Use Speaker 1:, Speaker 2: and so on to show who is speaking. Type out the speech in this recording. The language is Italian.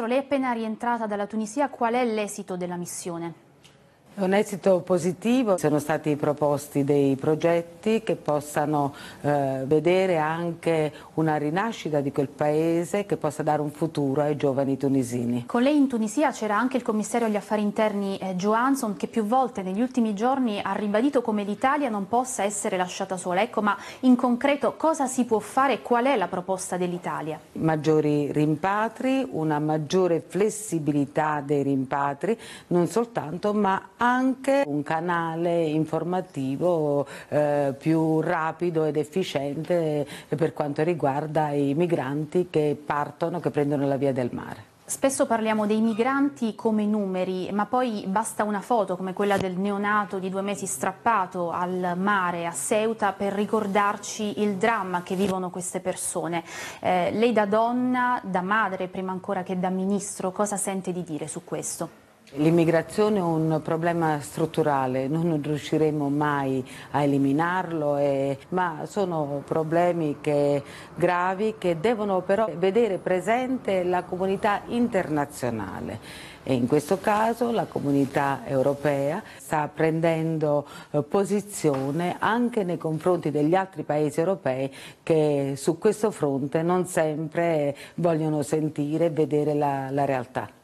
Speaker 1: Ministro, lei è appena rientrata dalla Tunisia, qual è l'esito della missione?
Speaker 2: È un esito positivo, sono stati proposti dei progetti che possano eh, vedere anche una rinascita di quel paese che possa dare un futuro ai giovani tunisini.
Speaker 1: Con lei in Tunisia c'era anche il commissario agli affari interni eh, Johansson che più volte negli ultimi giorni ha ribadito come l'Italia non possa essere lasciata sola. Ecco, ma in concreto cosa si può fare e qual è la proposta dell'Italia?
Speaker 2: Maggiori rimpatri, una maggiore flessibilità dei rimpatri, non soltanto ma anche un canale informativo eh, più rapido ed efficiente per quanto riguarda i migranti che partono, che prendono la via del mare.
Speaker 1: Spesso parliamo dei migranti come numeri, ma poi basta una foto come quella del neonato di due mesi strappato al mare a Ceuta per ricordarci il dramma che vivono queste persone. Eh, lei da donna, da madre, prima ancora che da ministro, cosa sente di dire su questo?
Speaker 2: L'immigrazione è un problema strutturale, non riusciremo mai a eliminarlo, e, ma sono problemi che, gravi che devono però vedere presente la comunità internazionale e in questo caso la comunità europea sta prendendo eh, posizione anche nei confronti degli altri paesi europei che su questo fronte non sempre vogliono sentire e vedere la, la realtà.